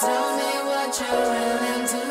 Tell me what you're willing to do.